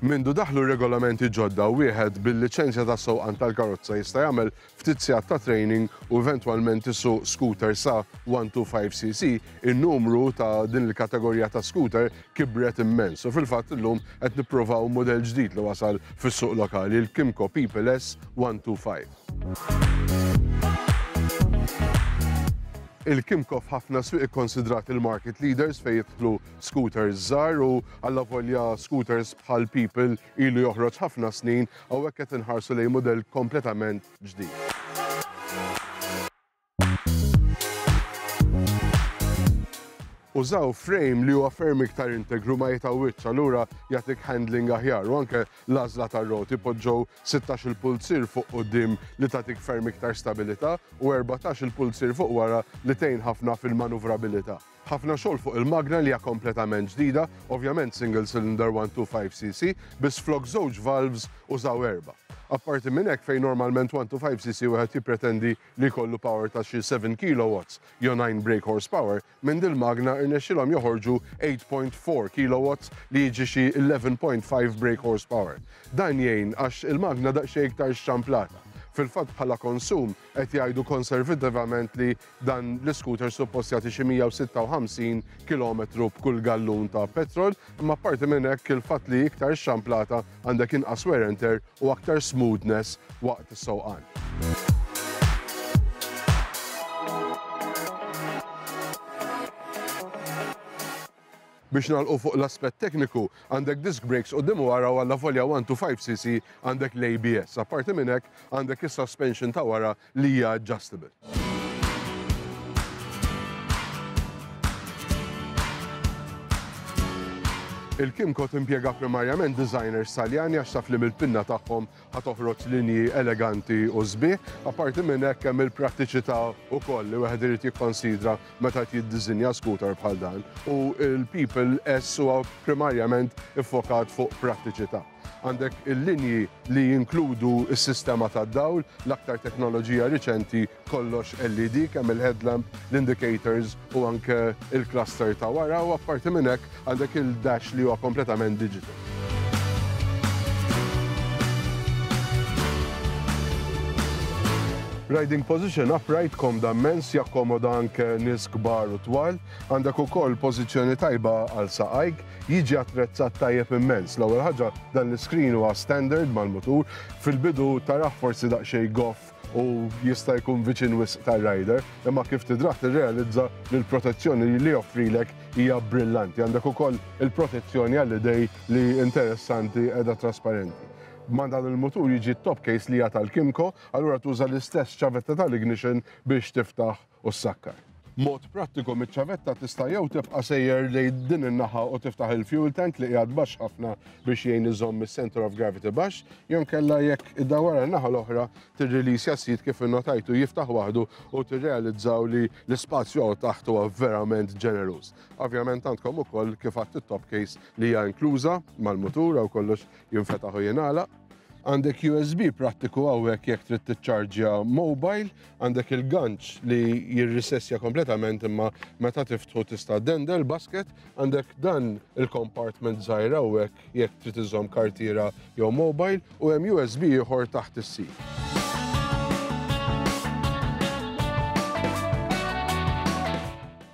Mindu daħlu regolamenti ġodda wieħed bil-liċenzja ta' sewqan tal-karozza jista' jagħmel ftit sigħat ta' training u eventwalment isu scooter sa 125 cc, in-numru ta' din il-kategorija ta' scooter kibret immens. U fil-fatt illum qed nipprovaw model ġdid li wasal fis-suq lokali, il-Kimco People S 125. Il-Kimco f'ħafna swieq ikkonsidrat il-market leaders fejn jidħlu scooters żgħar u allavolja scooters bħal People ilu joħroġ ħafna snin, hawnhekk qed inħarsu lejn mudell kompletament ġdid. Użaw frame li huwa ferm iktar integru ma jitgħawwidx allura jagħtik handling aħjar u anke l-għażla tar-roti poġġew 16 il-pulzier fuq quddiem li tagħtik ferm iktar stabilità u 14 il-pulzier fuq wara li tgħin ħafna fil-manuvrabilità. Ħafna xogħol fuq il-magna li hija kompletament ġdida, ovvjament single cylinder 125cc, biss flok żewġ valves użaw erbgħa. Apparti minn hekk fejn normalment 125cc wieħed jippretendi li jkollu power ta' xi 7 kilowatts jew 9 brake horsepower, minn dil-magna irnexxielhom joħorġu 8.4 kilowatts li jiġi xi 11.5 brake horsepower. Dan jgħin għax il-magna daqsxejn iktar xxamplata. Fil-fatt bħala konsum qed jgħidu konservitivament li dan l-iscooter suppost jagħti xi 156 kilometru b'kull gallun ta' petrol, imma apparti minn hekk il-fatt li iktar xxamplata għandek inqas wear and tear, u aktar smoothness waqt is-sewqan. Biex nagħlqu fuq l-aspett tekniku, għandek disc brakes quddiem u wara u allavolja 125cc għandek l-ABS. Apparti minn hekk, għandek is-suspension ta' wara li hija adjustable. Il-Kimcot impjega primarjament designers Taljani għax taf li mill-pinna tagħhom ħa toħroġ linji eleganti u sbieħ, apparti minn hekk hemm il-prattiċità wkoll li wieħed irid jikkonsidra meta qed jiddiżinja skuter bħal dan u l-People S huwa primarjament iffokat fuq prattiċità. Għandek il-linji li jinkludu s-sistema tad-dawl, l-aktar teknoloġija riċenti, kollox LED, kemm il-headlamp, l-indicators u anke l-cluster ta' wara, u apparti minn hekk għandek il-dash li huwa kompletament digital. Riding position upright komda immens, jakkomoda anke nies kbar u twal. Għandek ukoll pożizzjoni tajba għal saqajk, jiġi attrezzat tajjeb immens. L-ewwel ħaġa dan l-iskrin huwa standard mal-mutur, fil-bidu tarah forsi daqsxejn goff u jista' jkun viċin wisq tar-rider, imma kif tidrah tirrealizza li l-protezzjoni li joffrilek hija brillanti. Għandek ukoll il-protezzjoni għall-idej li interessanti qiegħda trasparenti. Ma' dan il-mutur jiġi t-top case li hija tal-Kymco, allura tuża l-istess ċavetta tal-ignition biex tiftaħ u ssakkar. Mod prattiku, miċ-ċavetta tista' jew tibqa' sejjer lejn din in-naħa u tiftaħ il-fuel tank li qiegħed baxx ħafna biex jgħin iżomm is-center of gravity baxx, jew inkella jekk iddawwarha n-naħa l-oħra tirreleasja s-seat kif innotajtu jiftaħ waħdu u tirrealizzaw li l-ispazju hawn taħt huwa verament ġeneruż. Ovvjament għandkom ukoll kif għadt it-top case li hija inkluża mal-mutur hawn kollox jinfetaħ u jingħalaq. Għandek USB prattiku hawnhekk jekk trid tiċċarġja mobile għandek il-ganċ li jirrisessja kompletament imma meta tiftħu tista' dendel basket għandek dan il-compartment żgħir hawnhekk jekk trid iżomm kartiera jew mobile u hemm USB ieħor taħt is-sit.